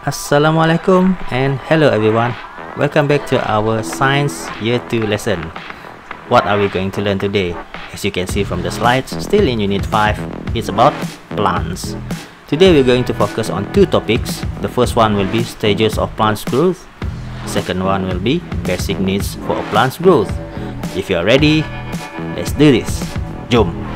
Assalamualaikum and hello everyone. Welcome back to our science year 2 lesson. What are we going to learn today? As you can see from the slides, still in unit 5, it's about plants. Today we're going to focus on two topics. The first one will be stages of plants growth. Second one will be basic needs for a plant's growth. If you are ready, let's do this. Jom.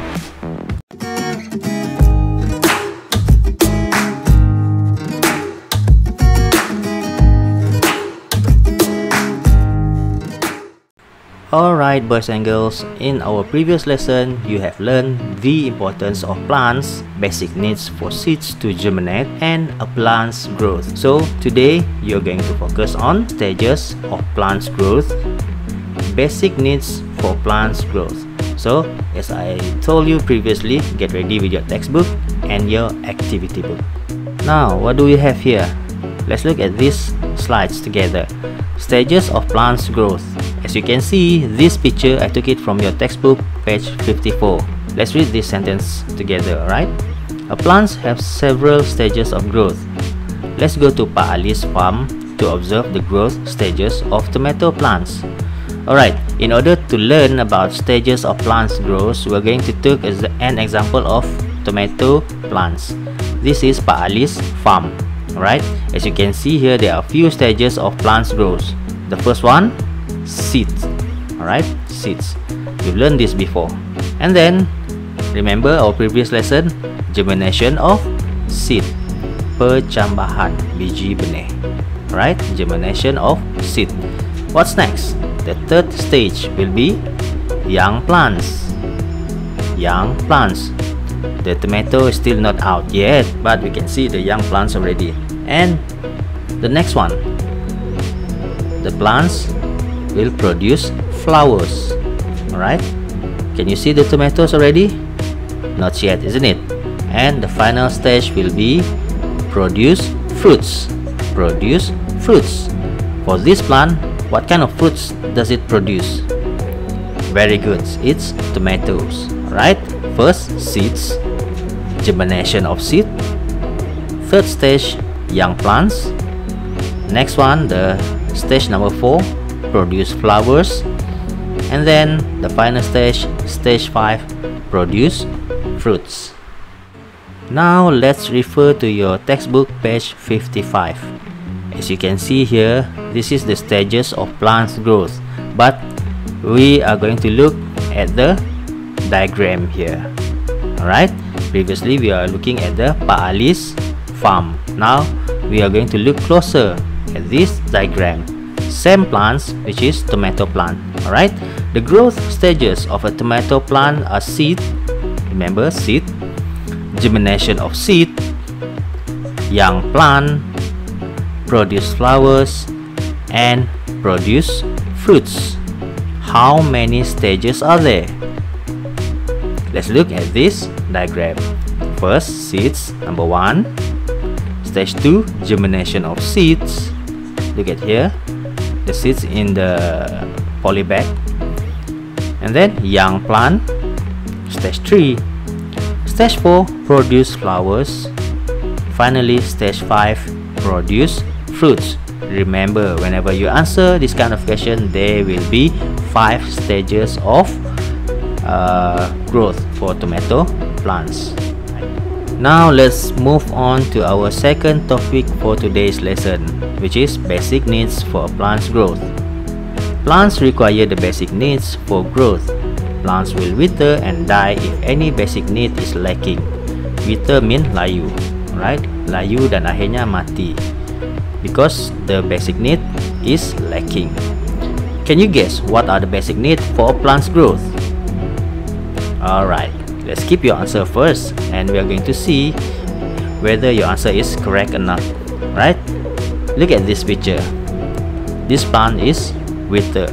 Alright boys and girls, in our previous lesson, you have learned the importance of plants, basic needs for seeds to germinate, and a plant's growth. So today, you're going to focus on stages of plants growth, basic needs for plants growth. So, as I told you previously, get ready with your textbook and your activity book. Now, what do we have here? Let's look at these slides together. Stages of plants growth. As you can see, this picture I took it from your textbook, page 54. Let's read this sentence together, alright? Plants have several stages of growth. Let's go to Pa Ali's farm to observe the growth stages of tomato plants. Alright, in order to learn about stages of plants growth, we're going to take an example of tomato plants. This is Pa Ali's farm. Alright, as you can see here, there are few stages of plants growth. The first one, seeds. Alright, seeds. You've learned this before. And then, remember our previous lesson, germination of seed. Percambahan biji benih. Alright, germination of seed. What's next? The third stage will be young plants. Young plants. The tomato is still not out yet, but we can see the young plants already. And the next one, the plants will produce flowers. Alright? Can you see the tomatoes already? Not yet, isn't it? And the final stage will be produce fruits. Produce fruits. For this plant, what kind of fruits does it produce? Very good, it's tomatoes. Right? First, seeds, germination of seed. Third stage, young plants. Next one, the stage number 4, produce flowers. And then the final stage, stage 5, produce fruits. Now let's refer to your textbook page 55. As you can see here, this is the stages of plants growth. But we are going to look at the diagram here. Alright, previously we are looking at the Pa Ali's farm. Now we are going to look closer at this diagram. Same plants which is tomato plant. Alright, the growth stages of a tomato plant are seed, remember seed, germination of seed, young plant, produce flowers, and produce fruits. How many stages are there? Let's look at this diagram. First, seeds, number 1. Stage 2, germination of seeds. Look at here, the seeds in the poly bag. And then, young plant. Stage 3. Stage 4, produce flowers. Finally, stage 5, produce fruits. Remember, whenever you answer this kind of question, there will be 5 stages of uh, growth for tomato plants. Now let's move on to our second topic for today's lesson, which is basic needs for plants growth. Plants require the basic needs for growth. Plants will wither and die if any basic need is lacking. Wither mean layu, right? Layu dan akhirnya mati. Because the basic need is lacking. Can you guess what are the basic needs for a plant's growth? Alright, let's keep your answer first and we are going to see whether your answer is correct or not. Right? Look at this picture. This plant is wither,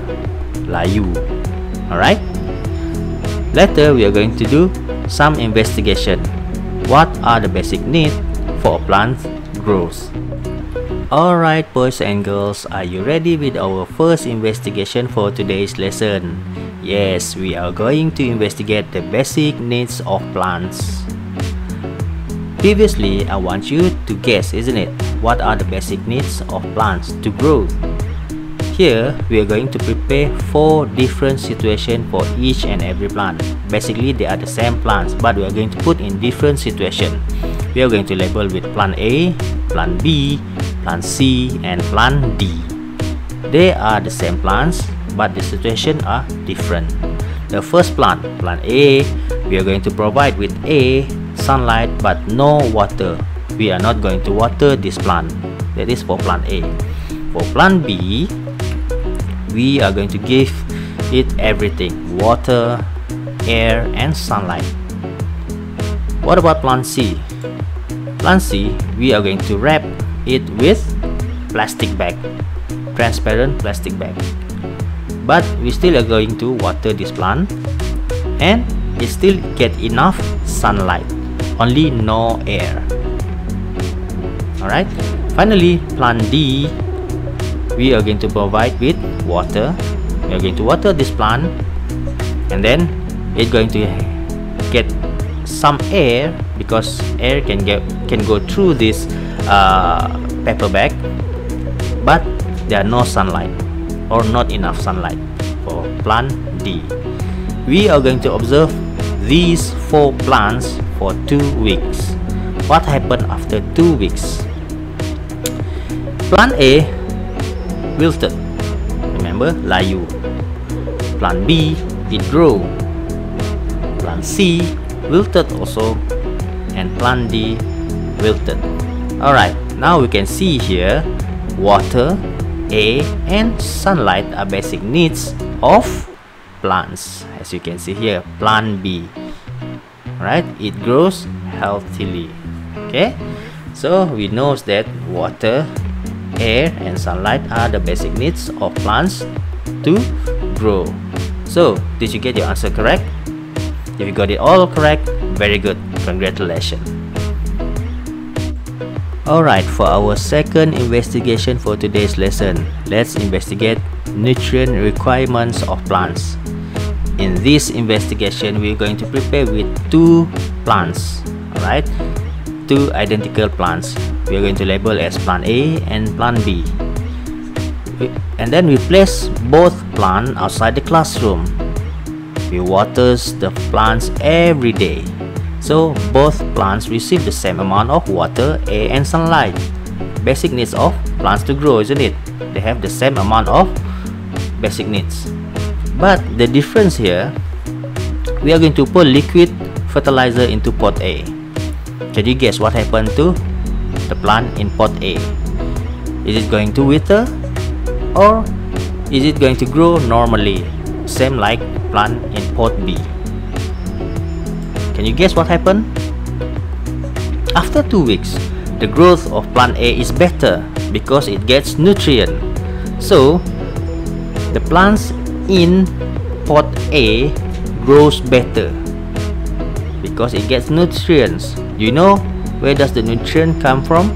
layu. Alright? Later we are going to do some investigation. What are the basic needs for a plant growth? Alright boys and girls, are you ready with our first investigation for today's lesson? Yes, we are going to investigate the basic needs of plants. Previously, I want you to guess, isn't it? What are the basic needs of plants to grow? Here, we are going to prepare four different situations for each and every plant. Basically, they are the same plants, but we are going to put in different situations. We are going to label with plant A, plant B, plant C, and plant D. They are the same plants, but the situation are different. The first plant, plant A, we are going to provide with A sunlight but no water. We are not going to water this plant. That is for plant A. For plant B, we are going to give it everything water, air, and sunlight. What about plant C? Plant C, we are going to wrap it with plastic bag, transparent plastic bag. But we still are going to water this plant. And it still get enough sunlight, only no air. Alright, finally plant D, we are going to provide with water. We are going to water this plant and then it's going to get some air because air can get can go through this uh, paper bag but there are no sunlight or not enough sunlight for plant D. We are going to observe these four plants for two weeks. What happened after two weeks? Plant A wilted. Remember layu. Plant B it grow. Plant C wilted also. And plant D wilted. Alright now we can see here water A and sunlight are basic needs of plants as you can see here plant B right it grows healthily okay so we know that water air and sunlight are the basic needs of plants to grow. So, did you get your answer correct? If you got it all correct, very good. Congratulations. Alright, for our second investigation for today's lesson, let's investigate nutrient requirements of plants. In this investigation, we're going to prepare with two plants. Alright, two identical plants we are going to label as plant A and plant B and then we place both plant outside the classroom we waters the plants every day so both plants receive the same amount of water air and sunlight basic needs of plants to grow isn't it they have the same amount of basic needs but the difference here we are going to put liquid fertilizer into pot A can you guess what happened to the plant in pot A? Is it going to wither or is it going to grow normally same like plant in pot B? Can you guess what happened? After 2 weeks, the growth of plant A is better because it gets nutrient. So, the plants in pot A grows better because it gets nutrients. Do you know where does the nutrient come from?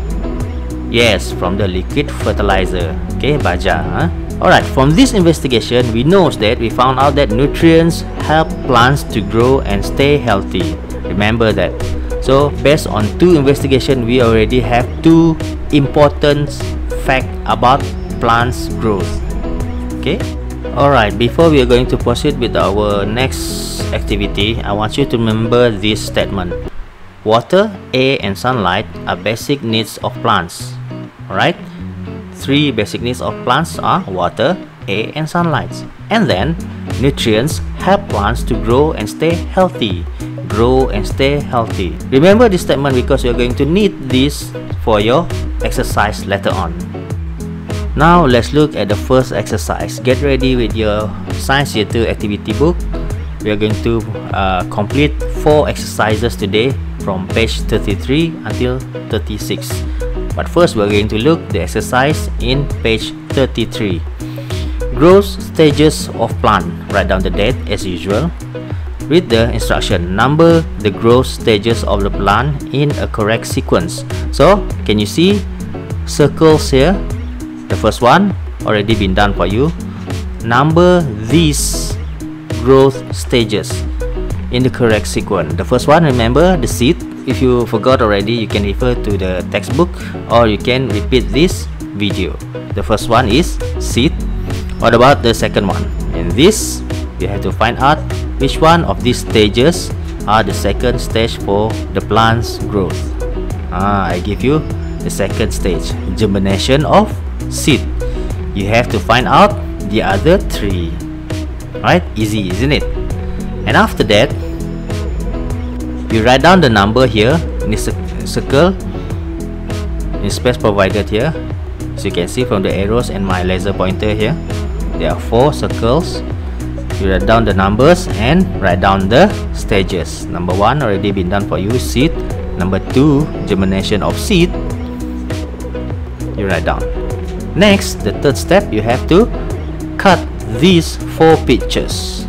Yes, from the liquid fertilizer. Okay, baja. Huh? Alright, from this investigation, we know that we found out that nutrients help plants to grow and stay healthy. Remember that. So, based on two investigation, we already have two important fact about plants growth. Okay? Alright, before we are going to proceed with our next activity, I want you to remember this statement. Water, air, and sunlight are basic needs of plants. Alright? Three basic needs of plants are water, air, and sunlight. And then, nutrients help plants to grow and stay healthy. Grow and stay healthy. Remember this statement because you're going to need this for your exercise later on. Now, let's look at the first exercise. Get ready with your Science Year 2 activity book. We are going to uh, complete four exercises today from page 33 until 36 but first we're going to look the exercise in page 33 growth stages of plant. Write down the date as usual. Read the instruction. Number the growth stages of the plant in a correct sequence. So can you see circles here? The first one already been done for you. Number these growth stages in the correct sequence. The first one, remember the seed, if you forgot already you can refer to the textbook or you can repeat this video. The first one is seed. What about the second one? In this you have to find out which one of these stages are the second stage for the plant's growth. Ah, I give you the second stage germination of seed. You have to find out the other three. Right? Easy isn't it? And after that you write down the number here in the circle in space provided here. So you can see from the arrows and my laser pointer here there are four circles. You write down the numbers and write down the stages. Number one already been done for you seed. Number two germination of seed. You write down. Next the third step you have to cut these four pictures.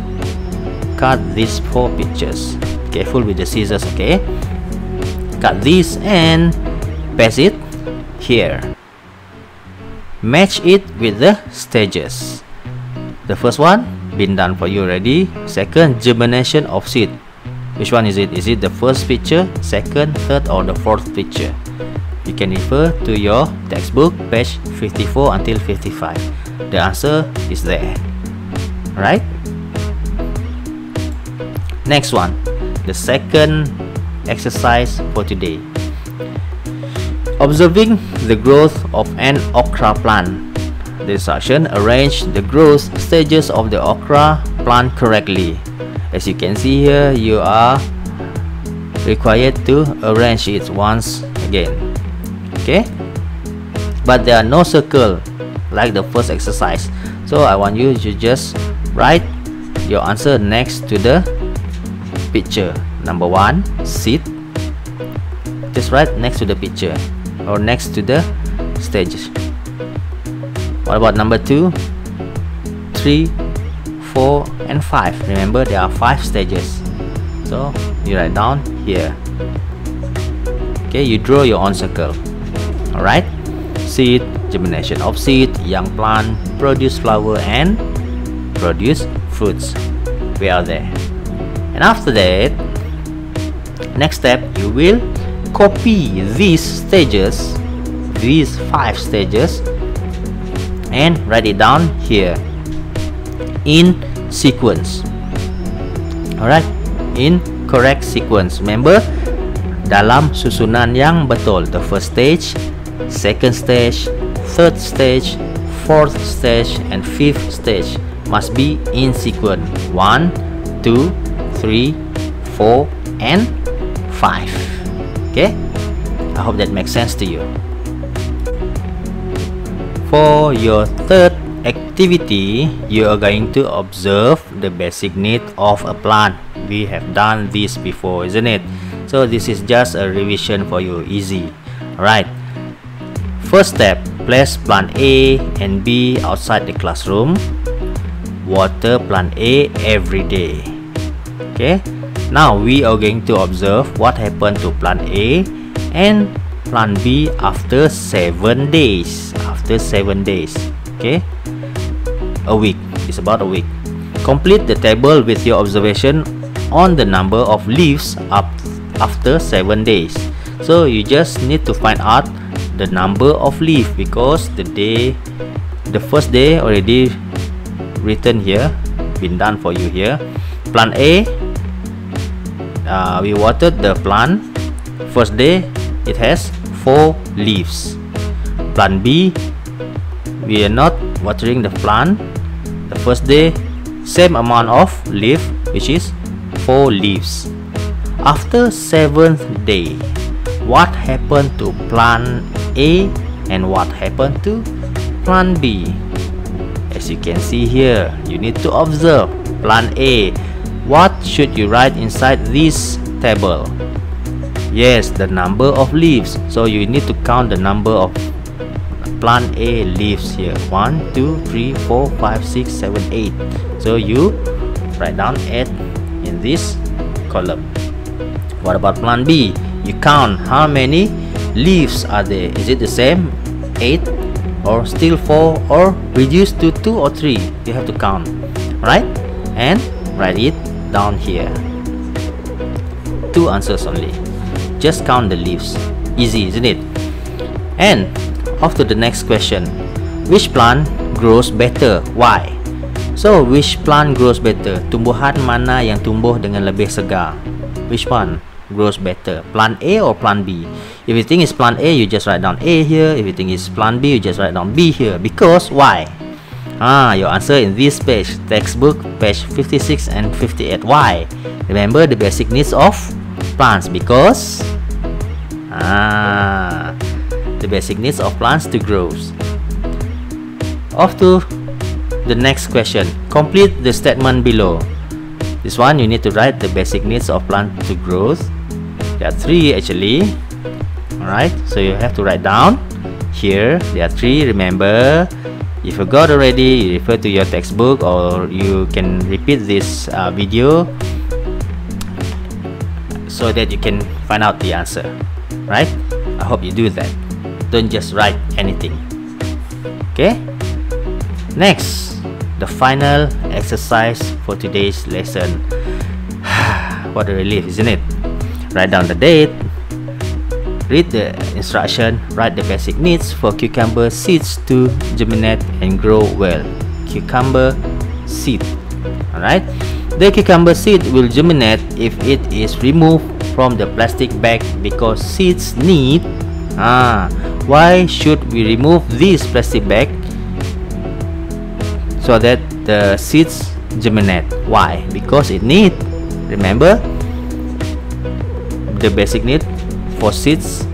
Cut these four pictures careful with the scissors okay. Cut this and paste it here. Match it with the stages. The first one been done for you already. Second germination of seed. Which one is it? Is it the first picture second third or the fourth picture? You can refer to your textbook page 54 until 55 the answer is there. Right next one the second exercise for today. Observing the growth of an okra plant. The instruction arrange the growth stages of the okra plant correctly. As you can see here you are required to arrange it once again. Okay? But there are no circle like the first exercise. So I want you to just write your answer next to the picture. Number one seed just right next to the picture or next to the stages. What about number two? Three four and five. Remember there are five stages. So you write down here. Okay you draw your own circle. All right seed germination of seed young plant produce flower and produce fruits. We are there and after that next step you will copy these stages these five stages and write it down here. In sequence. Alright? In correct sequence. Remember dalam susunan yang betul. The first stage second stage third stage fourth stage and fifth stage must be in sequence. 1 2 3 4 and 5 okay? I hope that makes sense to you. For your third activity you are going to observe the basic need of a plant we have done this before isn't it? So this is just a revision for you. Easy. Right first step place plant A and B outside the classroom. Water plant A every day okay now we are going to observe what happened to plant A and plant B after 7 days. After 7 days okay? A week it's about a week. Complete the table with your observation on the number of leaves up after 7 days. So you just need to find out the number of leaf because the day the first day already written here been done for you here. Plant A uh, we watered the plant first day it has 4 leaves plant B we are not watering the plant the first day same amount of leaf which is 4 leaves. After 7th day, what happened to plant A and what happened to plant B? As you can see here, you need to observe plant A. What should you write inside this table? Yes, the number of leaves. So you need to count the number of plant A leaves here. 1 2 3 4 5 6 7 8 so you write down 8 in this column. What about plant B? You count how many leaves are there. Is it the same 8 or still 4 or reduced to 2 or 3 you have to count right? And write it down here two answers only just count the leaves. Easy, isn't it? And off to the next question. Which plant grows better? Why? So, which plant grows better? Tumbuhan mana yang tumbuh dengan lebih segar? Which one grows better? Plant A or plant B? If you think it's plant A, you just write down A here. If you think it's plant B, you just write down B here. Because why? Ah, your answer in this page, textbook, page 56 and 58. Why? Remember the basic needs of plants because ah, the basic needs of plants to grow. Off to the next question. Complete the statement below. This one you need to write the basic needs of plant to growth. There are three actually. Alright, so you have to write down here. There are three. Remember? If you got already you refer to your textbook or you can repeat this uh, video so that you can find out the answer right? I hope you do that. Don't just write anything. Okay? Next the final exercise for today's lesson. What a relief isn't it? Write down the date Read the instruction, write the basic needs for cucumber seeds to germinate and grow well. Cucumber seed. Alright. The cucumber seed will germinate if it is removed from the plastic bag because seeds need ah why should we remove this plastic bag so that the seeds germinate why because it need remember the basic need for seeds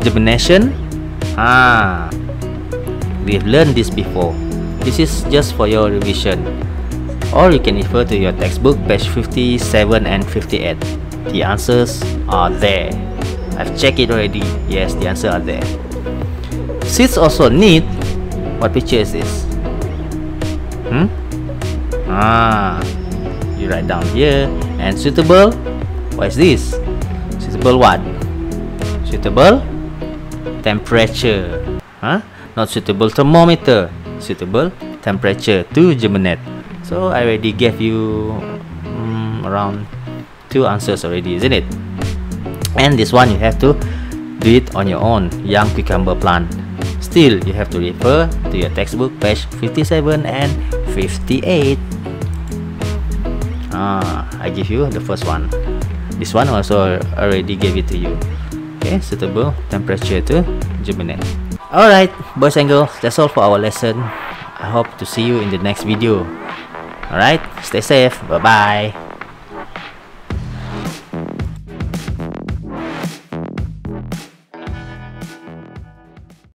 germination ah we've learned this before. This is just for your revision. Or you can refer to your textbook page 57 and 58 the answers are there. I've checked it already. Yes the answers are there. Seeds also need what picture is this? Hmm? Ah you write down here. And suitable what is this? Suitable what suitable temperature. Huh? not suitable thermometer. Suitable temperature to germinate so I already gave you um, around two answers already isn't it? And this one you have to do it on your own. Young cucumber plant. Still you have to refer to your textbook page 57 and 58 ah I give you the first one. This one also already gave it to you okay suitable temperature to germinate alright boys and girls that's all for our lesson. I hope to see you in the next video. Alright stay safe. Bye bye